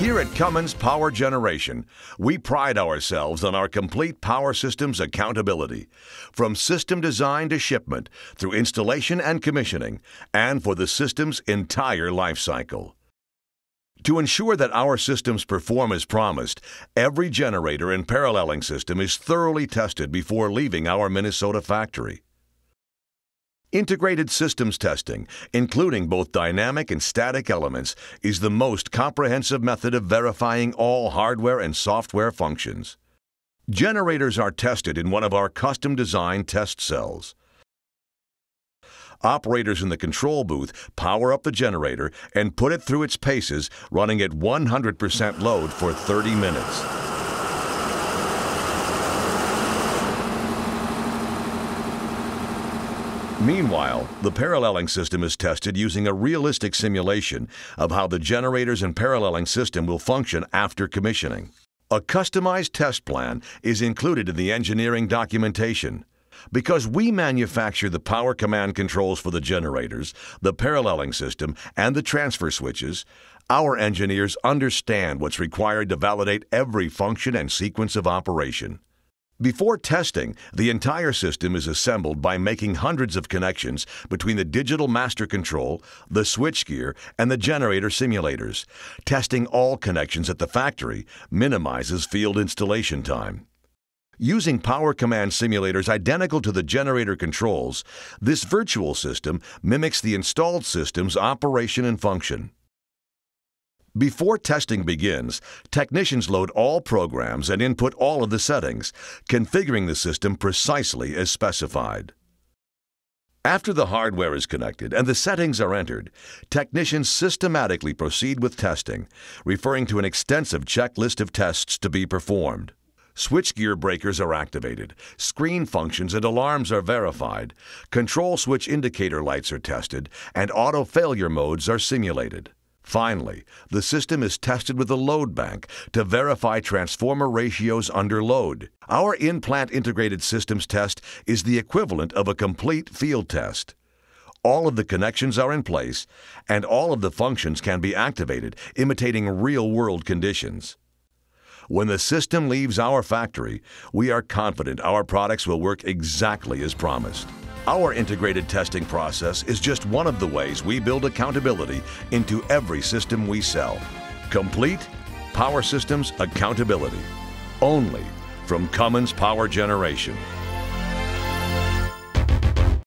Here at Cummins Power Generation, we pride ourselves on our complete power systems accountability, from system design to shipment, through installation and commissioning, and for the system's entire life cycle. To ensure that our systems perform as promised, every generator and paralleling system is thoroughly tested before leaving our Minnesota factory. Integrated systems testing, including both dynamic and static elements, is the most comprehensive method of verifying all hardware and software functions. Generators are tested in one of our custom designed test cells. Operators in the control booth power up the generator and put it through its paces, running at 100% load for 30 minutes. Meanwhile, the paralleling system is tested using a realistic simulation of how the generators and paralleling system will function after commissioning. A customized test plan is included in the engineering documentation. Because we manufacture the power command controls for the generators, the paralleling system, and the transfer switches, our engineers understand what's required to validate every function and sequence of operation. Before testing, the entire system is assembled by making hundreds of connections between the digital master control, the switchgear, and the generator simulators. Testing all connections at the factory minimizes field installation time. Using power command simulators identical to the generator controls, this virtual system mimics the installed system's operation and function. Before testing begins, technicians load all programs and input all of the settings, configuring the system precisely as specified. After the hardware is connected and the settings are entered, technicians systematically proceed with testing, referring to an extensive checklist of tests to be performed. Switchgear breakers are activated, screen functions and alarms are verified, control switch indicator lights are tested, and auto failure modes are simulated. Finally, the system is tested with a load bank to verify transformer ratios under load. Our in-plant integrated systems test is the equivalent of a complete field test. All of the connections are in place, and all of the functions can be activated, imitating real-world conditions. When the system leaves our factory, we are confident our products will work exactly as promised. Our integrated testing process is just one of the ways we build accountability into every system we sell. Complete Power Systems Accountability. Only from Cummins Power Generation.